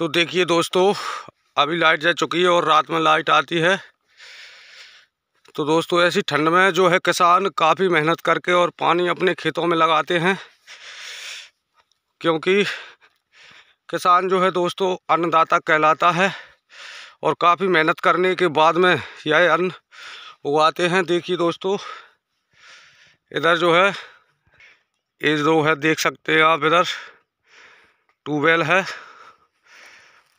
तो देखिए दोस्तों, अभी लाइट जा चुकी है और रात में लाइट आती है। तो दोस्तों, ऐसी ठंड में जो है किसान काफ़ी मेहनत करके और पानी अपने खेतों में लगाते हैं। क्योंकि किसान जो है दोस्तों, अन्नदाता कहलाता है और काफ़ी मेहनत करने के बाद में यह अन्न उगाते हैं। देखिए दोस्तों, इधर जो है, ये जो है देख सकते हैं आप, इधर ट्यूबवेल है।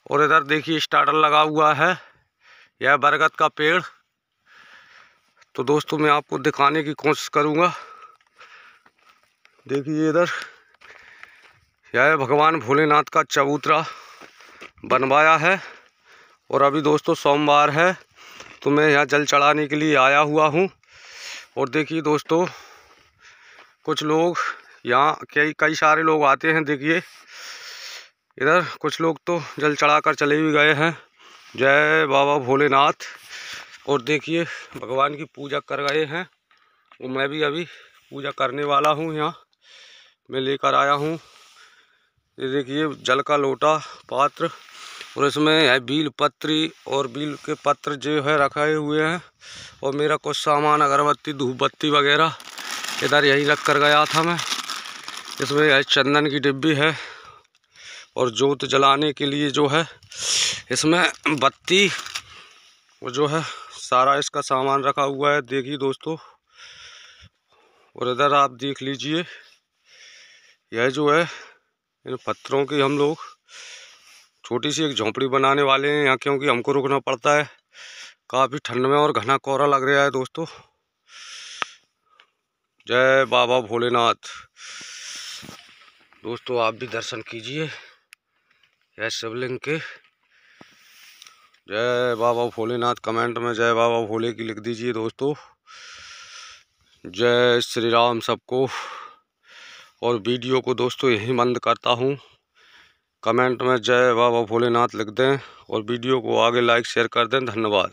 और इधर देखिए स्टार्टर लगा हुआ है। यह बरगद का पेड़। तो दोस्तों मैं आपको दिखाने की कोशिश करूँगा। देखिए इधर। यह भगवान भोलेनाथ का चबूतरा बनवाया है। और अभी दोस्तों सोमवार है तो मैं यहाँ जल चढ़ाने के लिए आया हुआ हूँ। और देखिए दोस्तों, कुछ लोग यहाँ, कई कई सारे लोग आते हैं, देखिए। इधर कुछ लोग तो जल चढ़ा कर चले भी गए हैं। जय बाबा भोलेनाथ। और देखिए, भगवान की पूजा कर गए हैं। और मैं भी अभी पूजा करने वाला हूँ यहाँ। मैं लेकर आया हूँ। ये देखिए, जल का लोटा पात्र। और इसमें है बील पत्री और बील के पत्र जो है रखे हुए हैं। और मेरा कुछ सामान, अगरबत्ती धूप बत्ती वगैरह इधर यहीं रख कर गया था मैं। इसमें चंदन की डिब्बी है। और जोत जलाने के लिए जो है, इसमें बत्ती, वो जो है, सारा इसका सामान रखा हुआ है। देखिए दोस्तों, और इधर आप देख लीजिए, यह जो है, इन पत्थरों की हम लोग छोटी सी एक झोंपड़ी बनाने वाले हैं यहाँ, क्योंकि हमको रुकना पड़ता है। काफ़ी ठंड में और घना कोहरा लग रहा है दोस्तों। जय बाबा भोलेनाथ। दोस्तों, आप भी दर्शन कीजिए। यह शिवलिंग के। जय बाबा भोलेनाथ, कमेंट में जय बाबा भोले की लिख दीजिए दोस्तों। जय श्री राम सबको। और वीडियो को दोस्तों यहीं बंद करता हूँ। कमेंट में जय बाबा भोलेनाथ लिख दें और वीडियो को आगे लाइक, शेयर कर दें। धन्यवाद।